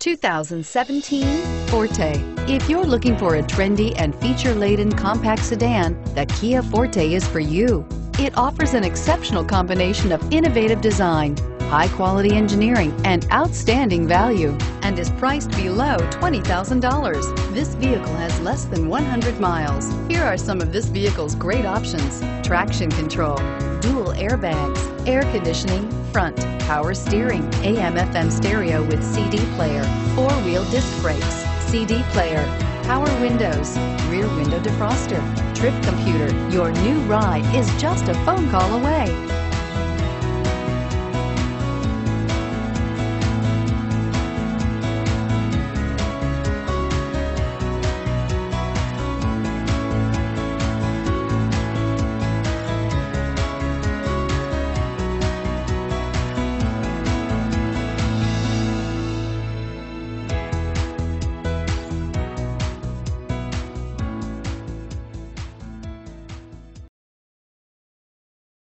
2017 Forte. If you're looking for a trendy and feature-laden compact sedan, the Kia Forte is for you. It offers an exceptional combination of innovative design, high-quality engineering, and outstanding value, and is priced below $20,000. This vehicle has less than 100 miles. Here are some of this vehicle's great options. Traction control, dual airbags, air conditioning, front, power steering, AM FM stereo with CD player, four-wheel disc brakes, CD player, power windows, rear window defroster, trip computer. Your new ride is just a phone call away.